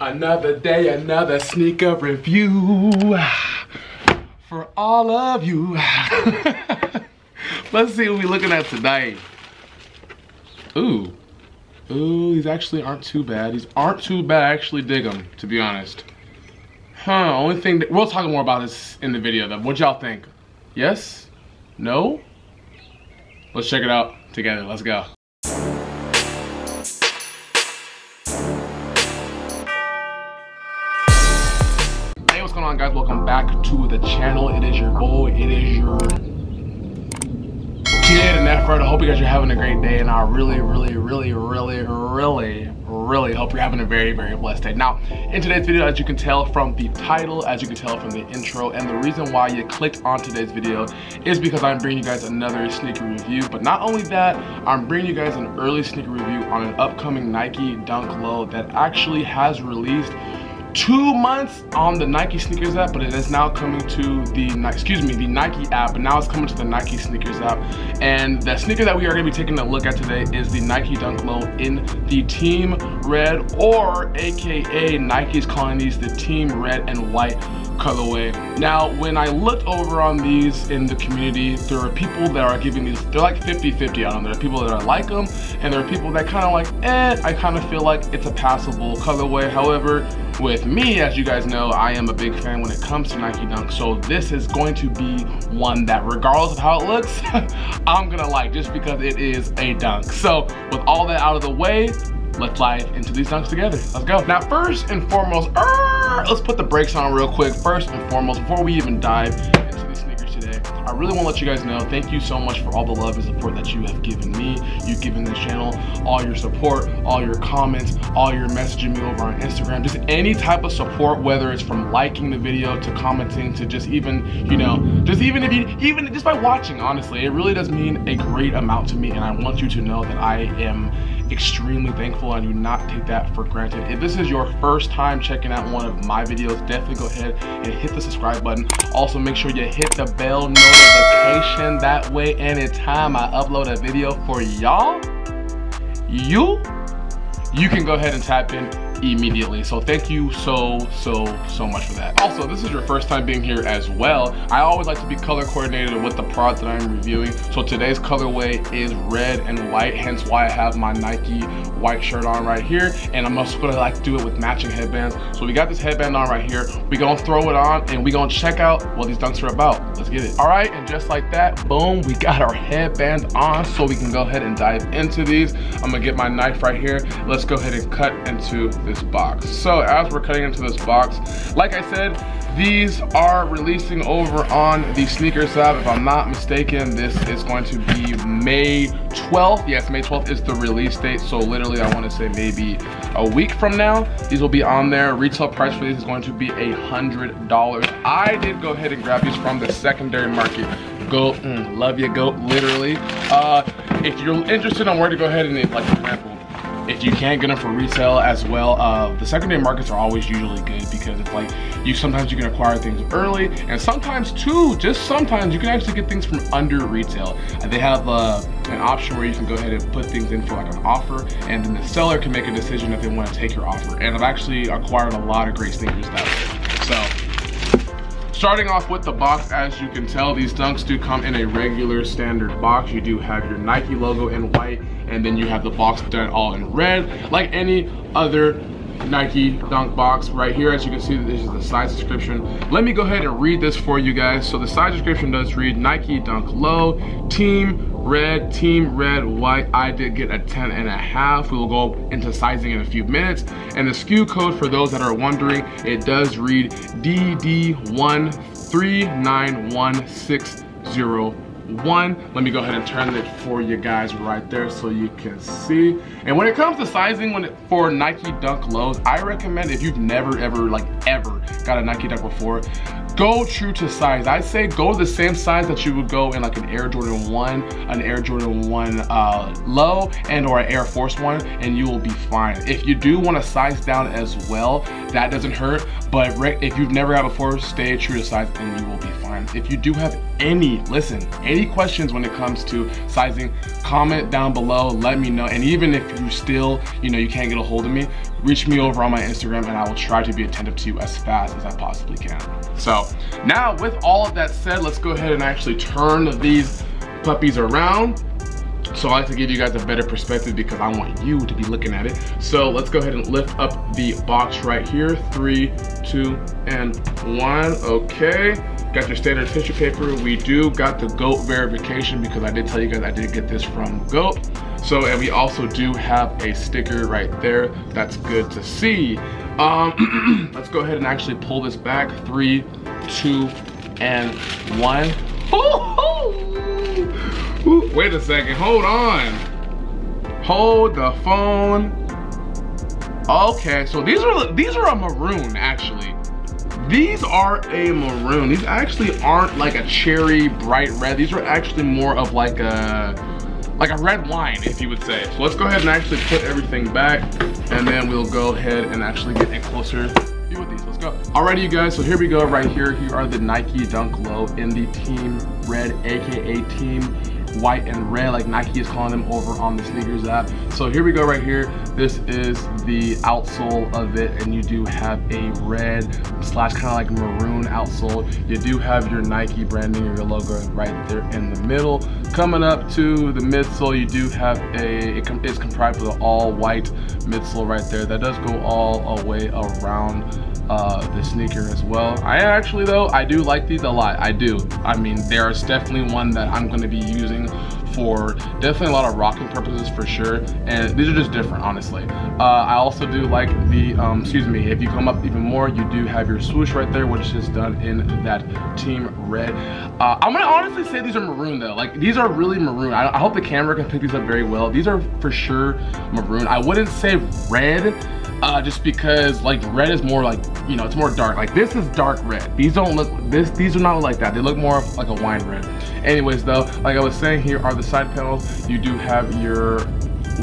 Another day, another sneaker review for all of you. Let's see what we're looking at today. Ooh. Ooh, these actually aren't too bad. These aren't too bad. I actually dig them, to be honest. Huh, only thing that, we'll talk more about this in the video though. What y'all think? Yes? No? Let's check it out together. Let's go. To the channel. It is your boy, it is your Kid Nephrite. I hope you guys are having a great day and I really, really, really, really, really, really hope you're having a very, very blessed day. Now, in today's video, as you can tell from the title, as you can tell from the intro, and the reason why you clicked on today's video is because I'm bringing you guys another sneaker review. But not only that, I'm bringing you guys an early sneaker review on an upcoming Nike Dunk Low that actually has released two months on the Nike sneakers app, but it is now coming to the, excuse me, the Nike app, but now it's coming to the Nike sneakers app. And the sneaker that we are gonna be taking a look at today is the Nike Dunk Low in the Team Red, or AKA Nike's calling these the Team Red and White colorway. Now, when I looked over on these in the community, there are people that are giving these, they're like 50-50 on them. There are people that are like them, and there are people that kind of like, eh, I kind of feel like it's a passable colorway. However, with me, as you guys know, I am a big fan when it comes to Nike Dunk, so this is going to be one that regardless of how it looks, I'm gonna like just because it is a dunk. So with all that out of the way, let's dive into these dunks together. Let's go. Now, first and foremost, uh, let's put the brakes on real quick. First and foremost, before we even dive really want to let you guys know, thank you so much for all the love and support that you have given me, you've given this channel, all your support, all your comments, all your messaging me over on Instagram, just any type of support, whether it's from liking the video to commenting to just even, you know, just even if you, even just by watching, honestly, it really does mean a great amount to me and I want you to know that I am extremely thankful and do not take that for granted. If this is your first time checking out one of my videos, definitely go ahead and hit the subscribe button. Also, make sure you hit the bell notification. That way, anytime I upload a video for y'all, you, you can go ahead and tap in immediately. So thank you so, so, so much for that. Also, this is your first time being here as well. I always like to be color coordinated with the product that I'm reviewing. So today's colorway is red and white, hence why I have my Nike white shirt on right here. And I'm also gonna like do it with matching headbands. So we got this headband on right here. We gonna throw it on and we gonna check out what these dunks are about. Let's get it. All right, and just like that, boom, we got our headband on so we can go ahead and dive into these. I'm gonna get my knife right here. Let's go ahead and cut into this box. So as we're cutting into this box, like I said, these are releasing over on the sneakers app. If I'm not mistaken, this is going to be May 12th. Yes, May 12th is the release date. So literally, I want to say maybe a week from now, these will be on there. Retail price for these is going to be a $100. I did go ahead and grab these from the secondary market. Go, mm, love you, go, literally. Uh, if you're interested on where to go ahead and like, if you can't get them for retail as well uh, the secondary markets are always usually good because it's like you sometimes you can acquire things early and sometimes too just sometimes you can actually get things from under retail. They have uh, an option where you can go ahead and put things in for like an offer and then the seller can make a decision if they want to take your offer. And I've actually acquired a lot of great sneakers that way Starting off with the box, as you can tell, these dunks do come in a regular standard box. You do have your Nike logo in white, and then you have the box done all in red, like any other Nike dunk box right here. As you can see this is the size description. Let me go ahead and read this for you guys. So the size description does read Nike dunk low team red team red white. I did get a 10 and a half. We will go into sizing in a few minutes. And the SKU code for those that are wondering it does read DD139160 one. Let me go ahead and turn it for you guys right there so you can see. And when it comes to sizing when it, for Nike Dunk lows, I recommend if you've never ever like ever got a Nike Dunk before, go true to size. I'd say go the same size that you would go in like an Air Jordan 1, an Air Jordan 1 uh, low, and or an Air Force 1, and you will be fine. If you do want to size down as well, that doesn't hurt, but if you've never had before, stay true to size and you will be fine. If you do have any, listen, any questions when it comes to sizing, comment down below, let me know. And even if you still, you know, you can't get a hold of me, reach me over on my Instagram and I will try to be attentive to you as fast as I possibly can. So now with all of that said, let's go ahead and actually turn these puppies around. So I like to give you guys a better perspective because I want you to be looking at it. So let's go ahead and lift up the box right here. Three, two, and one. Okay. Got your standard tissue paper. We do got the GOAT verification because I did tell you guys I did get this from GOAT. So, and we also do have a sticker right there. That's good to see. Um, let's go ahead and actually pull this back. Three, two, and one. Wait a second, hold on. Hold the phone. Okay, so these are these are a maroon actually. These are a maroon. These actually aren't like a cherry bright red. These are actually more of like a like a red wine, if you would say. So let's go ahead and actually put everything back and then we'll go ahead and actually get a closer view with these. Let's go. Alrighty, you guys, so here we go right here. Here are the Nike Dunk Low in the Team Red, AKA Team white and red like Nike is calling them over on the sneakers app. So here we go right here. This is the outsole of it and you do have a red slash kind of like maroon outsole. You do have your Nike branding or your logo right there in the middle. Coming up to the midsole, you do have a, it com is comprised of an all white midsole right there. That does go all the way around uh, the sneaker as well. I actually though, I do like these a lot. I do. I mean, there's definitely one that I'm gonna be using for definitely a lot of rocking purposes for sure. And these are just different, honestly. Uh, I also do like the, um, excuse me, if you come up even more, you do have your swoosh right there, which is done in that team red. Uh, I'm gonna honestly say these are maroon though. Like these are really maroon. I, I hope the camera can pick these up very well. These are for sure maroon. I wouldn't say red uh, just because like red is more like, you know, it's more dark. Like this is dark red. These don't look, this, these are not like that. They look more like a wine red. Anyways though, like I was saying, here are the side panels. You do have your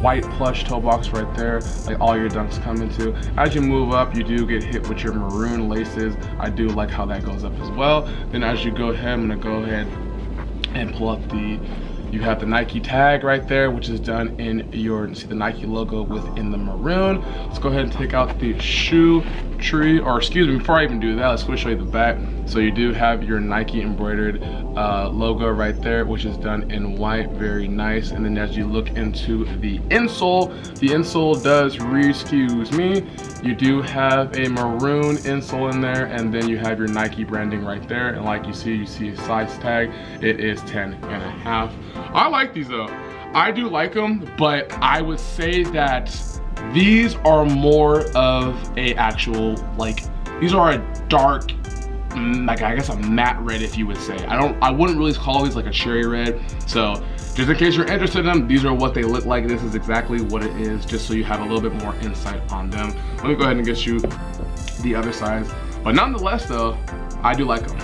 white plush toe box right there like all your dunks come into as you move up you do get hit with your maroon laces i do like how that goes up as well then as you go ahead i'm gonna go ahead and pull up the you have the Nike tag right there, which is done in your, see the Nike logo within the maroon. Let's go ahead and take out the shoe tree, or excuse me, before I even do that, let's go show you the back. So you do have your Nike embroidered uh, logo right there, which is done in white, very nice. And then as you look into the insole, the insole does, excuse me, you do have a maroon insole in there, and then you have your Nike branding right there. And like you see, you see a size tag, it is 10 and a half. I like these though. I do like them, but I would say that these are more of a actual, like, these are a dark, like I guess a matte red if you would say. I don't, I wouldn't really call these like a cherry red. So just in case you're interested in them, these are what they look like. This is exactly what it is, just so you have a little bit more insight on them. Let me go ahead and get you the other sides. But nonetheless though, I do like them.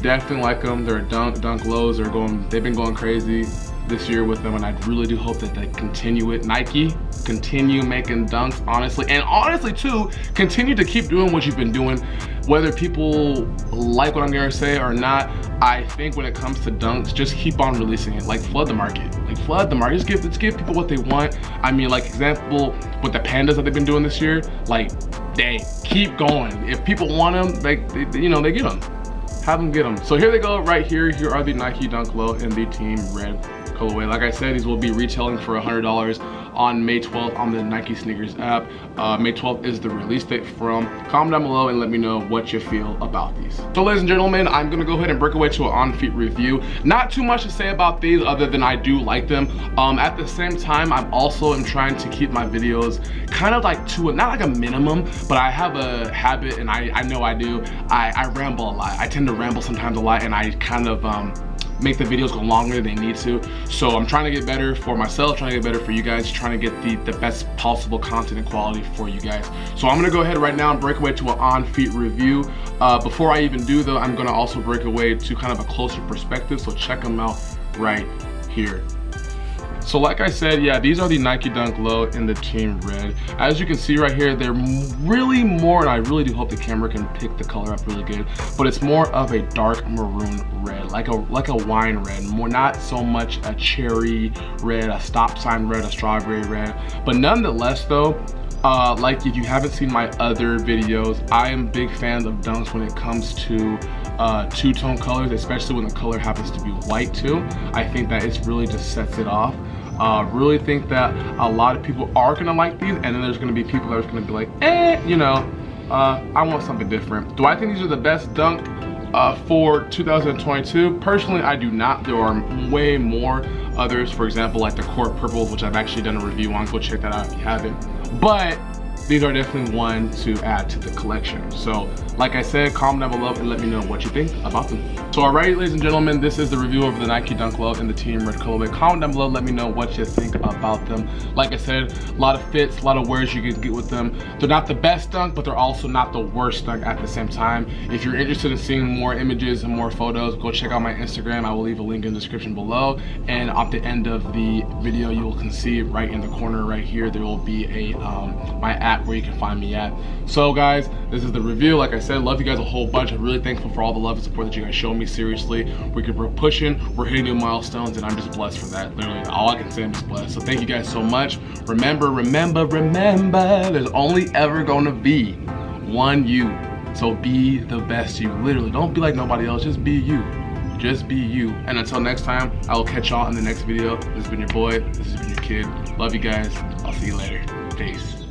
Definitely like them. They're dunk, dunk lows. They're going, they've been going crazy this year with them and I really do hope that they continue it. Nike, continue making dunks, honestly. And honestly too, continue to keep doing what you've been doing. Whether people like what I'm gonna say or not, I think when it comes to dunks, just keep on releasing it. Like flood the market. Like flood the market. Just give, let's give people what they want. I mean, like example, with the pandas that they've been doing this year, like they keep going. If people want them, they, you know, they get them have them get them. So here they go right here. Here are the Nike Dunk Low in the Team Red colorway. Like I said, these will be retailing for $100 on May 12th on the Nike Sneakers app. Uh, May 12th is the release date from. Comment down below and let me know what you feel about these. So ladies and gentlemen, I'm gonna go ahead and break away to an on-feet review. Not too much to say about these other than I do like them. Um, at the same time, I'm also am trying to keep my videos kind of like to, a, not like a minimum, but I have a habit and I, I know I do. I, I ramble a lot. I tend to ramble sometimes a lot and I kind of, um, make the videos go longer than they need to. So I'm trying to get better for myself, trying to get better for you guys, trying to get the, the best possible content and quality for you guys. So I'm gonna go ahead right now and break away to an on-feet review. Uh, before I even do though, I'm gonna also break away to kind of a closer perspective. So check them out right here. So like I said, yeah, these are the Nike Dunk Low in the Team Red. As you can see right here, they're really more, and I really do hope the camera can pick the color up really good, but it's more of a dark maroon red, like a like a wine red, more not so much a cherry red, a stop sign red, a strawberry red, but nonetheless though, uh, like if you haven't seen my other videos, I am big fans of dunks when it comes to uh, two-tone colors, especially when the color happens to be white too. I think that it really just sets it off. Uh, really think that a lot of people are gonna like these and then there's gonna be people that are gonna be like, eh, you know, uh, I want something different. Do I think these are the best dunk uh, for 2022? Personally, I do not. There are way more others. For example, like the Court Purple, which I've actually done a review on. Go check that out if you haven't. But these are definitely one to add to the collection. So like I said, comment down below and let me know what you think about them. So alright, ladies and gentlemen, this is the review of the Nike Dunk Low and the Team Red colorway. Comment down below, let me know what you think about them. Like I said, a lot of fits, a lot of wears you can get with them. They're not the best dunk, but they're also not the worst dunk at the same time. If you're interested in seeing more images and more photos, go check out my Instagram. I will leave a link in the description below. And at the end of the video, you will can see right in the corner right here, there will be a um, my app where you can find me at. So guys, this is the review. Like I said, love you guys a whole bunch. I'm really thankful for all the love and support that you guys show me. Seriously, we we're pushing, we're hitting new milestones, and I'm just blessed for that. Literally, all I can say, I'm just blessed. So thank you guys so much. Remember, remember, remember, there's only ever gonna be one you. So be the best you. Literally, don't be like nobody else. Just be you. Just be you. And until next time, I will catch y'all in the next video. This has been your boy. This has been your kid. Love you guys. I'll see you later. Peace.